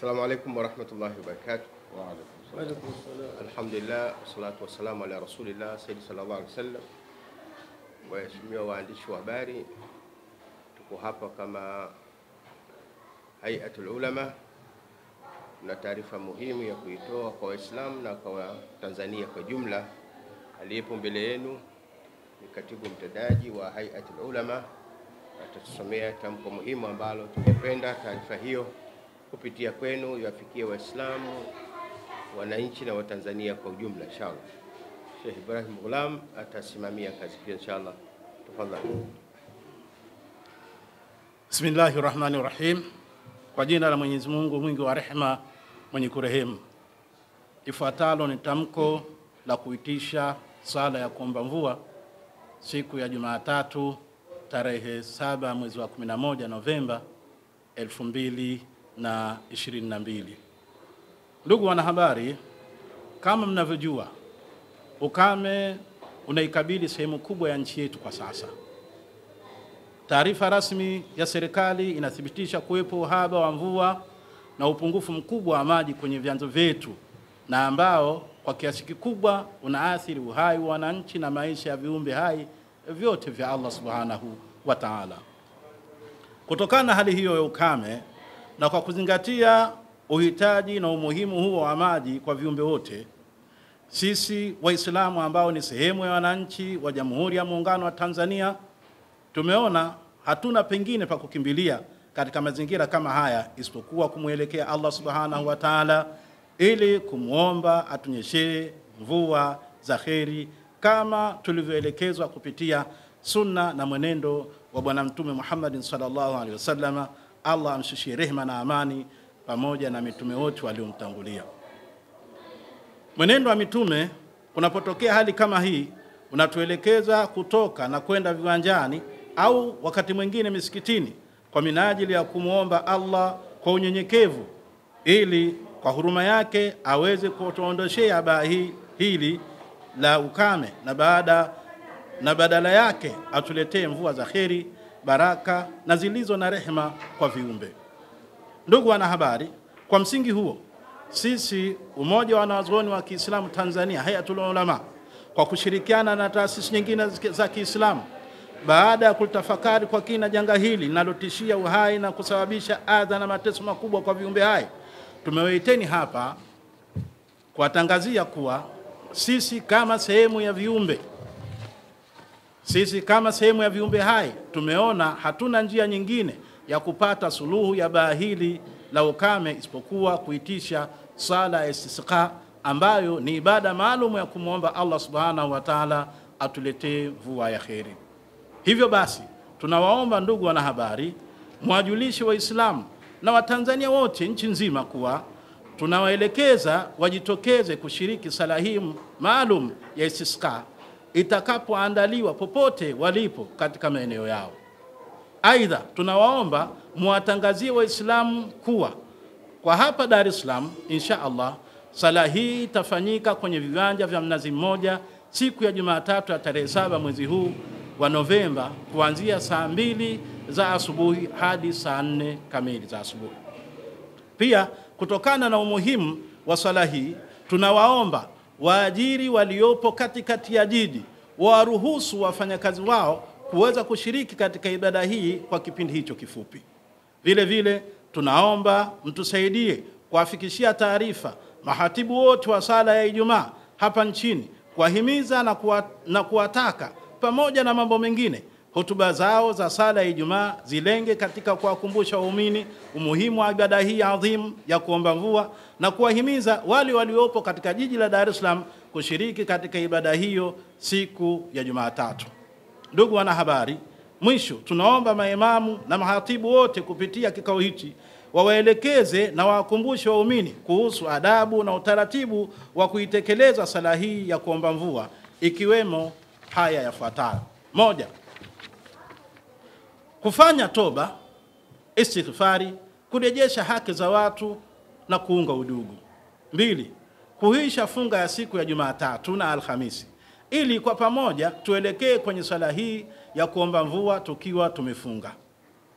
Assalamu alaikum warahmatullahi salam. Alhamdulillah salatu wassalamu ala rasulillah sayyidi sallallahu alaihi wasallam. Waheshimiwa waandishi wa habari, tuko hapa kama Hayatul Ulama na taarifa muhimu ya kuitoa kwa Waislamu na kwa Tanzania kwa jumla. Aliyepo mbele yenu ni katibu mtendaji wa Hayatul Ulama, atatusomea tamko muhimu ambalo tungependa taarifa hiyo kupitia kwenu iwafikie Waislamu, wananchi na Watanzania kwa ujumla inshallah. Sheikh Ibrahim Ghulam atasimamia kazi hiyo inshallah. Tafadhali. Bismillahi rahmani rahim, kwa jina la Mwenyezi Mungu mwingi wa rehema mwenye kurehemu. Ifuatalo ni tamko la kuitisha sala ya kuomba mvua siku ya Jumatatu tarehe saba mwezi wa 11 Novemba 2022. Ndugu wanahabari, kama mnavyojua, ukame unaikabili sehemu kubwa ya nchi yetu kwa sasa. Taarifa rasmi ya serikali inathibitisha kuwepo uhaba wa mvua na upungufu mkubwa wa maji kwenye vyanzo vyetu na ambao kwa kiasi kikubwa unaathiri uhai wa wananchi na maisha ya viumbe hai vyote vya Allah Subhanahu wa Ta'ala. Kutokana na hali hiyo ya ukame na kwa kuzingatia uhitaji na umuhimu huo wa maji kwa viumbe wote, sisi Waislamu ambao ni sehemu ya wananchi wa Jamhuri ya Muungano wa Tanzania tumeona hatuna pengine pa kukimbilia katika mazingira kama haya isipokuwa kumwelekea Allah Subhanahu wa Ta'ala ili kumwomba atunyeshee mvua za kheri kama tulivyoelekezwa kupitia sunna na mwenendo wa Bwana Mtume Muhammad sallallahu alaihi wasallam. Allah amshushie rehema na amani pamoja na mitume wote waliomtangulia. Mwenendo wa mitume kunapotokea hali kama hii unatuelekeza kutoka na kwenda viwanjani au wakati mwingine misikitini kwa minajili ya kumwomba Allah kwa unyenyekevu ili kwa huruma yake aweze kutuondoshea baa hii hili la ukame na baada na badala yake atuletee mvua za kheri, baraka na zilizo na rehema kwa viumbe. Ndugu wanahabari, kwa msingi huo sisi Umoja wa Wanazuoni wa Kiislamu Tanzania Hayatul Ulama kwa kushirikiana na taasisi nyingine za Kiislamu baada ya kutafakari kwa kina janga hili linalotishia uhai na kusababisha adha na mateso makubwa kwa viumbe hai, tumewaiteni hapa kuwatangazia kuwa sisi kama sehemu ya viumbe sisi kama sehemu ya viumbe hai tumeona hatuna njia nyingine ya kupata suluhu ya baa hili la ukame isipokuwa kuitisha sala ya istisqa ambayo ni ibada maalum ya kumwomba Allah subhanahu wa ta'ala atuletee mvua ya kheri. Hivyo basi tunawaomba ndugu wanahabari, mwajulishe Waislamu na Watanzania wote nchi nzima kuwa tunawaelekeza wajitokeze kushiriki sala hii maalum ya istisqa itakapoandaliwa popote walipo katika maeneo yao. Aidha, tunawaomba muwatangazie Waislamu kuwa kwa hapa Dar es Salaam insha Allah sala hii itafanyika kwenye viwanja vya Mnazi Mmoja siku ya Jumatatu ya tarehe saba mwezi huu wa Novemba kuanzia saa mbili za asubuhi hadi saa nne kamili za asubuhi. Pia kutokana na umuhimu wa sala hii tunawaomba waajiri waliopo katikati ya jiji waruhusu wafanyakazi wao kuweza kushiriki katika ibada hii kwa kipindi hicho kifupi. Vile vile tunaomba mtusaidie kuwafikishia taarifa mahatibu wote wa sala ya Ijumaa hapa nchini, kuwahimiza na, kuwa, na kuwataka pamoja na mambo mengine hotuba zao za sala ya Ijumaa zilenge katika kuwakumbusha waumini umuhimu wa ibada hii adhimu ya kuomba mvua na kuwahimiza wale waliopo katika jiji la Dar es Salaam kushiriki katika ibada hiyo siku ya Jumatatu. Ndugu wanahabari, mwisho tunaomba maimamu na mahatibu wote kupitia kikao hichi wawaelekeze na wawakumbushe waumini kuhusu adabu na utaratibu wa kuitekeleza sala hii ya kuomba mvua ikiwemo haya yafuatayo: moja, kufanya toba, istighfari, kurejesha haki za watu na kuunga udugu. Mbili, kuhisha funga ya siku ya Jumatatu na Alhamisi ili kwa pamoja tuelekee kwenye sala hii ya kuomba mvua tukiwa tumefunga.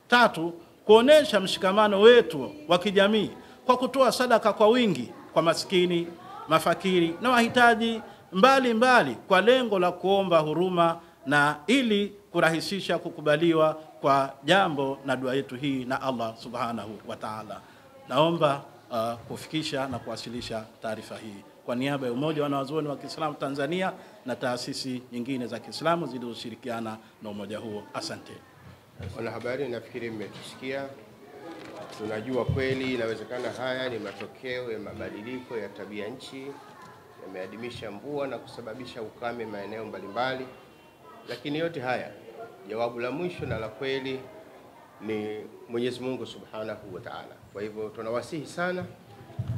Tatu, kuonesha mshikamano wetu wa kijamii kwa kutoa sadaka kwa wingi kwa maskini, mafakiri na wahitaji mbali mbali kwa lengo la kuomba huruma na ili kurahisisha kukubaliwa kwa jambo na dua yetu hii na Allah subhanahu wa ta'ala. Naomba uh, kufikisha na kuwasilisha taarifa hii kwa niaba ya Umoja wa Wanazuoni wa Kiislamu Tanzania na taasisi nyingine za Kiislamu zilizoshirikiana na umoja huo. Asante. Wanahabari, nafikiri mmetusikia. Tunajua kweli inawezekana haya ni matokeo ya mabadiliko ya tabia nchi, yameadimisha mvua na kusababisha ukame maeneo mbalimbali, lakini yote haya jawabu la mwisho na la kweli ni Mwenyezi Mungu Subhanahu wa Ta'ala. Kwa hivyo tunawasihi sana,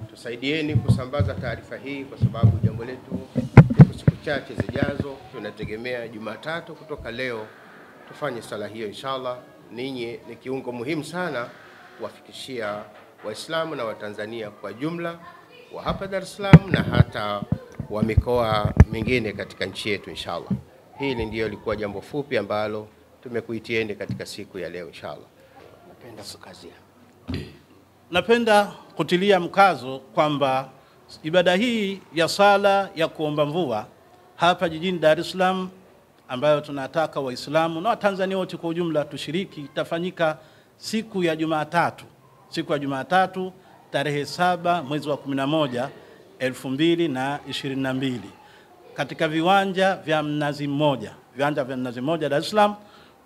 tusaidieni kusambaza taarifa hii, kwa sababu jambo letu liko siku chache zijazo. Tunategemea Jumatatu kutoka leo tufanye sala hiyo inshallah. Ninyi ni kiungo muhimu sana kuwafikishia Waislamu na Watanzania kwa jumla wa hapa Dar es Salaam na hata wa mikoa mingine katika nchi yetu inshallah. Hili ndiyo likuwa jambo fupi ambalo tumekuitieni katika siku ya leo inshallah. Napenda kukazia, napenda kutilia mkazo kwamba ibada hii ya sala ya kuomba mvua hapa jijini Dar es Salaam ambayo tunataka Waislamu na Watanzania wote kwa ujumla tushiriki itafanyika siku ya Jumatatu, siku ya Jumatatu tarehe saba mwezi wa 11 2022 katika viwanja vya Mnazi Mmoja, viwanja vya Mnazi Mmoja Dar es Salaam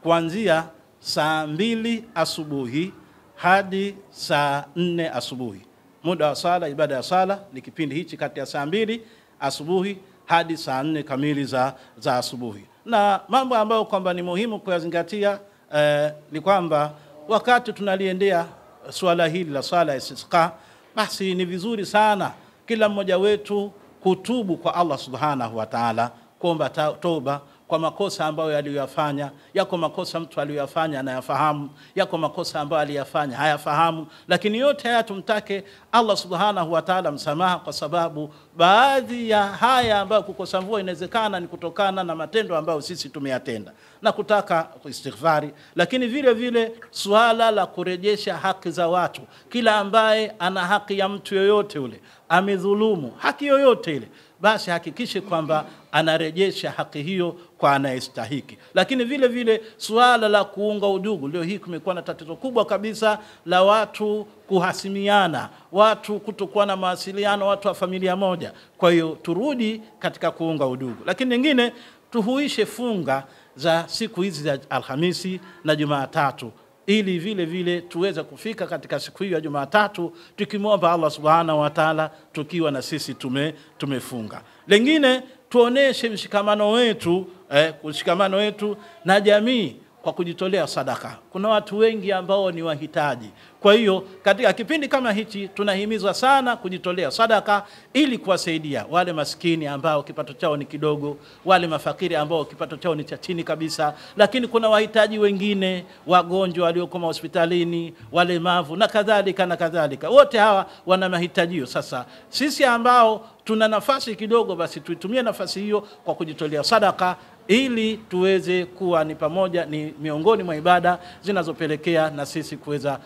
kuanzia saa mbili asubuhi hadi saa nne asubuhi. Muda wa sala, ibada ya sala ni kipindi hichi kati ya saa mbili asubuhi hadi saa nne kamili za, za asubuhi. Na mambo ambayo kwamba ni muhimu kuyazingatia eh, ni kwamba wakati tunaliendea suala hili la swala ya istisqa, basi ni vizuri sana kila mmoja wetu kutubu kwa Allah subhanahu wa ta'ala, kuomba toba kwa makosa ambayo aliyoyafanya. Yako makosa mtu aliyoyafanya anayafahamu, yako makosa ambayo aliyafanya hayafahamu, lakini yote haya tumtake Allah subhanahu wa ta'ala msamaha, kwa sababu baadhi ya haya ambayo kukosa mvua inawezekana ni kutokana na matendo ambayo sisi tumeyatenda na kutaka istighfari, lakini vile vile suala la kurejesha haki za watu. Kila ambaye ana haki ya mtu yoyote ule amedhulumu haki yoyote ile, basi hakikishe kwamba anarejesha haki hiyo kwa anayestahiki. Lakini vile vile suala la kuunga udugu, leo hii kumekuwa na tatizo kubwa kabisa la watu kuhasimiana, watu kutokuwa na mawasiliano, watu wa familia moja. Kwa hiyo turudi katika kuunga udugu, lakini nyingine tuhuishe funga za siku hizi za Alhamisi na Jumatatu ili vile vile tuweze kufika katika siku hiyo ya Jumatatu tukimwomba Allah subhanahu wa taala tukiwa na sisi tume, tumefunga. Lengine tuoneshe mshikamano wetu eh, mshikamano wetu na jamii kwa kujitolea sadaka. Kuna watu wengi ambao ni wahitaji. Kwa hiyo katika kipindi kama hichi tunahimizwa sana kujitolea sadaka ili kuwasaidia wale maskini ambao kipato chao ni kidogo, wale mafakiri ambao kipato chao ni cha chini kabisa, lakini kuna wahitaji wengine, wagonjwa walioko hospitalini, walemavu na kadhalika na kadhalika. Wote hawa wana mahitajio. Sasa sisi ambao tuna nafasi kidogo, basi tuitumie nafasi hiyo kwa kujitolea sadaka ili tuweze kuwa ni pamoja ni miongoni mwa ibada zinazopelekea na sisi kuweza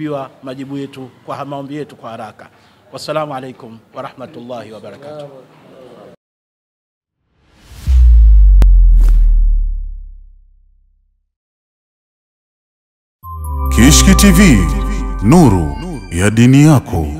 kujibiwa majibu yetu kwa maombi yetu kwa haraka. Wassalamu alaikum warahmatullahi wabarakatuh. Kishki TV, nuru ya dini yako.